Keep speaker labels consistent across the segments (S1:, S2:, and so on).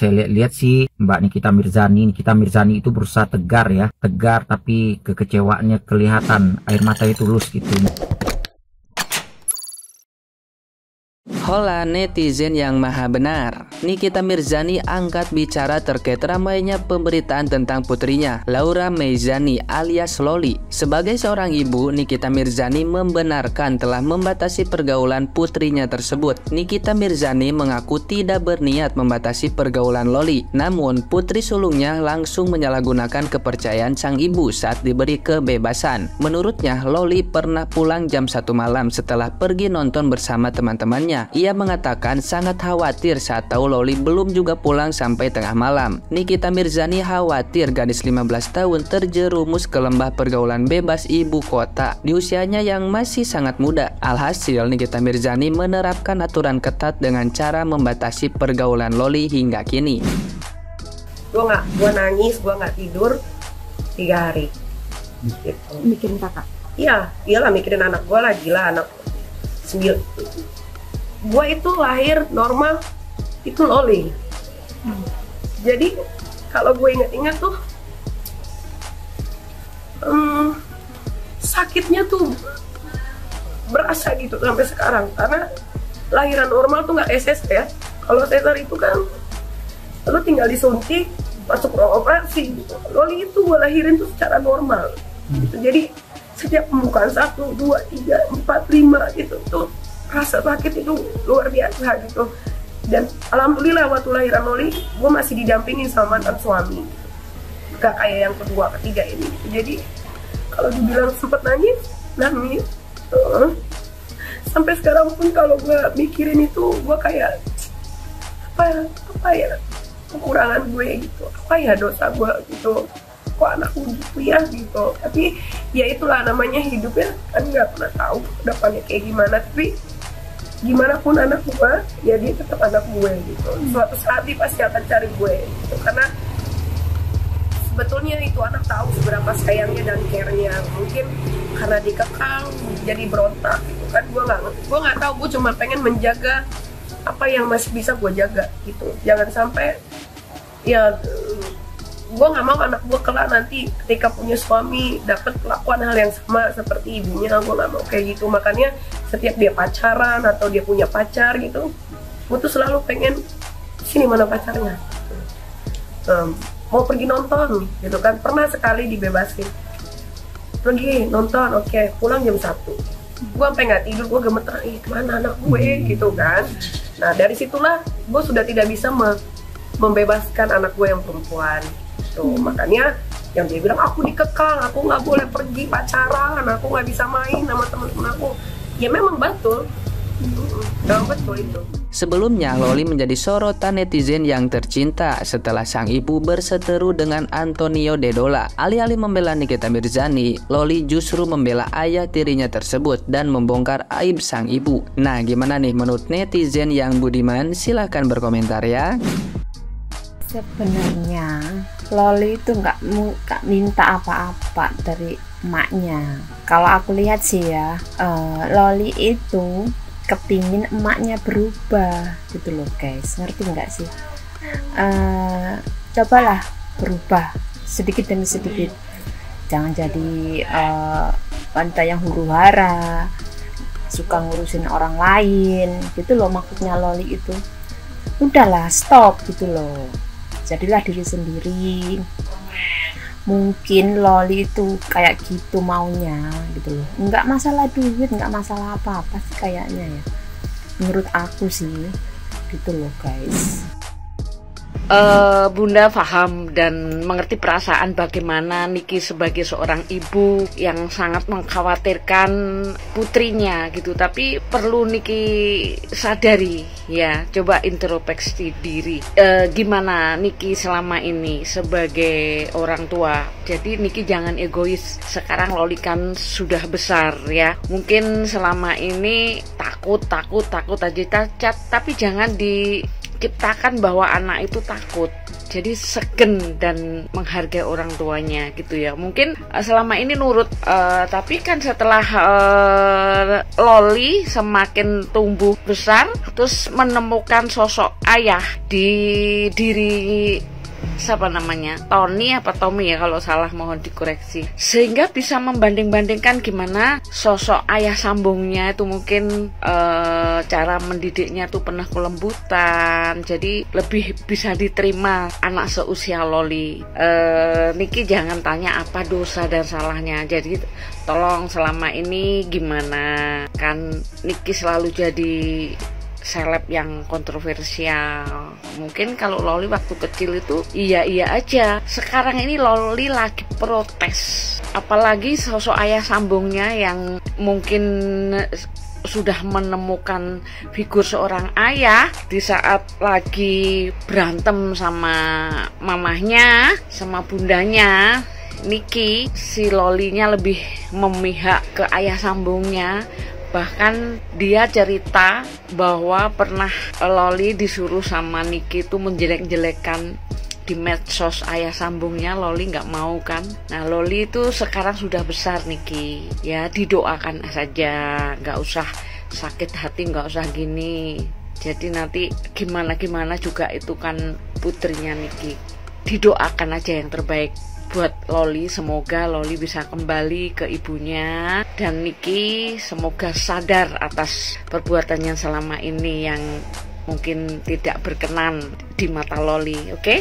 S1: saya lihat-lihat sih Mbak Nikita Mirzani. Nikita Mirzani itu berusaha tegar ya. Tegar tapi kekecewaannya kelihatan. Air matanya tulus gitu
S2: Hola netizen yang maha benar. Nikita Mirzani angkat bicara terkait ramainya pemberitaan tentang putrinya Laura Meizani alias Loli. Sebagai seorang ibu Nikita Mirzani membenarkan telah membatasi pergaulan putrinya tersebut. Nikita Mirzani mengaku tidak berniat membatasi pergaulan Loli. Namun putri sulungnya langsung menyalahgunakan kepercayaan sang ibu saat diberi kebebasan. Menurutnya Loli pernah pulang jam 1 malam setelah pergi nonton bersama teman-temannya ia mengatakan sangat khawatir saat tahu Loli belum juga pulang sampai tengah malam. Nikita Mirzani khawatir gadis 15 tahun terjerumus ke lembah pergaulan bebas ibu kota di usianya yang masih sangat muda. Alhasil Nikita Mirzani menerapkan aturan ketat dengan cara membatasi pergaulan Loli hingga kini.
S3: Gue nggak, gue nangis, gue nggak tidur tiga hari.
S4: Gitu. Mikirin kakak?
S3: Iya, iyalah mikirin anak gue lah, gila anak sembil gue itu lahir normal itu loli hmm. jadi kalau gue inget-inget tuh um, sakitnya tuh berasa gitu sampai sekarang karena lahiran normal tuh nggak SS ya kalau sesar itu kan lo tinggal disuntik masuk ruang operasi gitu. loli itu gue lahirin tuh secara normal gitu. jadi setiap pembukaan satu dua tiga empat lima gitu tuh rasa sakit itu luar biasa gitu. Dan alhamdulillah waktu lahiran Loli gue masih didampingin sama mantan suami. Gak kayak yang kedua ketiga ini. Jadi kalau dibilang sempet nangis nangis. Uh, sampai sekarang pun kalau gue mikirin itu gue kayak apa ya apa ya kekurangan gue gitu. Apa ya dosa gue gitu? Kok anakku gitu ya gitu. Tapi ya itulah namanya hidup ya. Kan nggak pernah tahu depannya kayak gimana. Tapi gimana pun anak gue ya dia tetap anak gue gitu. Suatu saat dia pasti akan cari gue gitu. Karena sebetulnya itu anak tahu seberapa sayangnya dan care-nya. Mungkin karena dikekang jadi berontak gitu kan. Gue nggak gue nggak tahu gue cuma pengen menjaga apa yang masih bisa gue jaga gitu. Jangan sampai ya gue nggak mau anak gue kelak nanti ketika punya suami dapat kelakuan hal yang sama seperti ibunya. Gue nggak mau kayak gitu. Makanya setiap dia pacaran atau dia punya pacar gitu gue tuh selalu pengen sini mana pacarnya? Um, mau pergi nonton gitu kan. Pernah sekali dibebasin. Pergi nonton. Oke okay. pulang jam satu. Gue sampai nggak tidur gue gemeter ih ke mana anak gue? Gitu kan. Nah dari situlah gue sudah tidak bisa me membebaskan anak gue yang perempuan. Gitu. Makanya yang dia bilang aku dikekang aku nggak boleh pergi pacaran aku nggak bisa main sama teman-teman aku ya memang betul memang betul itu
S2: Sebelumnya, Loli menjadi sorotan netizen yang tercinta setelah sang ibu berseteru dengan Antonio Dedola. Alih-alih membela Nikita Mirzani, Loli justru membela ayah tirinya tersebut dan membongkar aib sang ibu. Nah, gimana nih menurut netizen yang budiman? Silahkan berkomentar ya.
S4: Sebenarnya Loli itu nggak nggak minta apa-apa dari emaknya. Kalau aku lihat sih ya, uh, Loli itu kepingin emaknya berubah gitu loh guys. Ngerti nggak sih? Uh, cobalah berubah sedikit demi sedikit. Jangan jadi uh, wanita yang huru hara, suka ngurusin orang lain, gitu loh maksudnya Loli itu. Udahlah, stop gitu loh jadilah diri sendiri. Mungkin Loli itu kayak gitu maunya gitu loh. Nggak masalah duit nggak masalah apa-apa sih kayaknya ya. Menurut aku sih gitu loh guys
S5: uh, Bunda paham dan mengerti perasaan bagaimana Niki sebagai seorang ibu yang sangat mengkhawatirkan putrinya gitu. Tapi perlu Niki sadari ya, coba introspeksi diri. Uh, gimana Niki selama ini sebagai orang tua. Jadi Niki jangan egois. Sekarang Loli kan sudah besar ya. Mungkin selama ini takut, takut, takut aja cacat, tapi jangan di diciptakan bahwa anak itu takut. Jadi segen dan menghargai orang tuanya gitu ya. Mungkin uh, selama ini nurut uh, tapi kan setelah uh, Loli semakin tumbuh besar terus menemukan sosok ayah di diri siapa namanya? Tony apa Tommy ya kalau salah mohon dikoreksi. Sehingga bisa membanding-bandingkan gimana sosok ayah sambungnya itu mungkin e, cara mendidiknya tuh penuh kelembutan. Jadi lebih bisa diterima anak seusia Loli. E, Niki jangan tanya apa dosa dan salahnya. Jadi tolong selama ini gimana? Kan Niki selalu jadi seleb yang kontroversial. Mungkin kalau Loli waktu kecil itu iya-iya aja. Sekarang ini Loli lagi protes. Apalagi sosok ayah sambungnya yang mungkin sudah menemukan figur seorang ayah di saat lagi berantem sama mamahnya, sama bundanya, Niki, si Lolinya lebih memihak ke ayah sambungnya bahkan dia cerita bahwa pernah Loli disuruh sama Niki itu menjelek-jelekan di medsos ayah sambungnya. Loli nggak mau kan? Nah Loli itu sekarang sudah besar Niki. Ya didoakan saja. Nggak usah sakit hati nggak usah gini. Jadi nanti gimana gimana juga itu kan putrinya Niki. Didoakan aja yang terbaik buat Loli. Semoga Loli bisa kembali ke ibunya. Dan Niki semoga sadar atas perbuatannya selama ini yang mungkin tidak berkenan di mata Loli oke? Okay?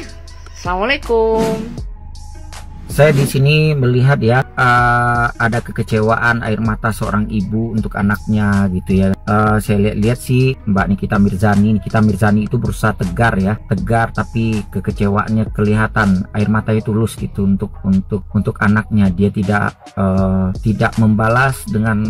S5: Assalamualaikum
S1: saya di sini melihat ya uh, ada kekecewaan air mata seorang ibu untuk anaknya gitu ya. Uh, saya lihat-lihat sih Mbak Nikita Mirzani, Nikita Mirzani itu berusaha tegar ya, tegar tapi kekecewaannya kelihatan air mata itu tulus gitu untuk untuk untuk anaknya. Dia tidak uh, tidak membalas dengan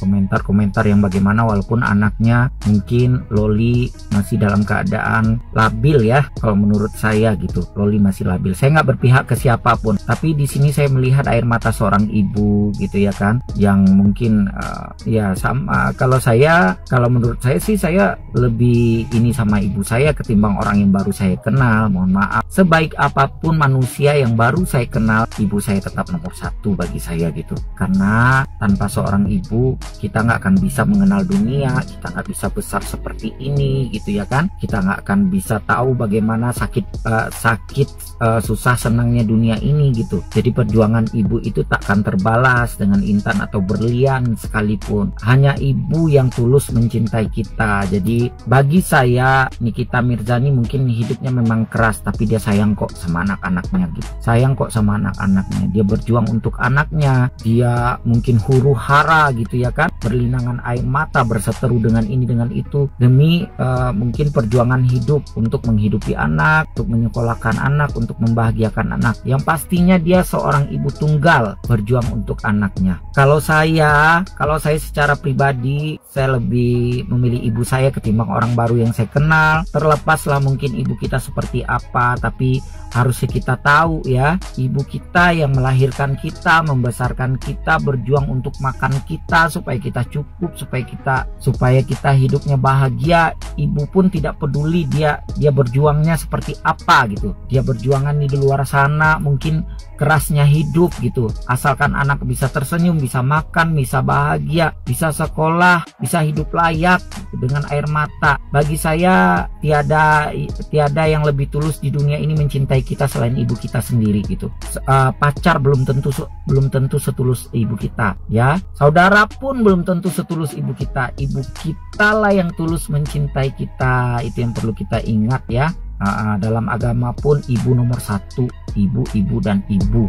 S1: komentar-komentar uh, yang bagaimana walaupun anaknya mungkin Loli masih dalam keadaan labil ya kalau menurut saya gitu. Loli masih labil. Saya nggak berpihak ke siapa pun, tapi di sini saya melihat air mata seorang ibu gitu ya kan yang mungkin uh, ya sama. Kalau saya kalau menurut saya sih saya lebih ini sama ibu saya ketimbang orang yang baru saya kenal mohon maaf. Sebaik apa pun manusia yang baru saya kenal ibu saya tetap nomor satu bagi saya gitu. Karena tanpa seorang ibu kita nggak akan bisa mengenal dunia kita nggak bisa besar seperti ini gitu ya kan. Kita nggak akan bisa tahu bagaimana sakit uh, sakit uh, susah senangnya dunia ini gitu. Jadi perjuangan ibu itu takkan terbalas dengan intan atau berlian sekalipun. Hanya ibu yang tulus mencintai kita. Jadi bagi saya Nikita Mirzani mungkin hidupnya memang keras tapi dia sayang kok sama anak-anaknya gitu. Sayang kok sama anak-anaknya. Dia berjuang untuk anaknya. Dia mungkin huru hara gitu ya kan berlinangan air mata berseteru dengan ini dengan itu demi uh, mungkin perjuangan hidup untuk menghidupi anak untuk menyekolahkan anak untuk membahagiakan anak yang pastinya dia seorang ibu tunggal berjuang untuk anaknya. Kalau saya, kalau saya secara pribadi, saya lebih memilih ibu saya ketimbang orang baru yang saya kenal. Terlepaslah mungkin ibu kita seperti apa, tapi harusnya kita tahu ya, ibu kita yang melahirkan kita, membesarkan kita, berjuang untuk makan kita supaya kita cukup, supaya kita supaya kita hidupnya bahagia. Ibu pun tidak peduli dia dia berjuangnya seperti apa gitu. Dia berjuangan di luar sana mungkin kerasnya hidup gitu asalkan anak bisa tersenyum bisa makan bisa bahagia bisa sekolah bisa hidup layak dengan air mata bagi saya tiada tiada yang lebih tulus di dunia ini mencintai kita selain ibu kita sendiri gitu uh, pacar belum tentu belum tentu setulus ibu kita ya saudara pun belum tentu setulus ibu kita. Ibu kita lah yang tulus mencintai kita. Itu yang perlu kita ingat ya. Uh, dalam agama pun ibu nomor satu ibu ibu dan ibu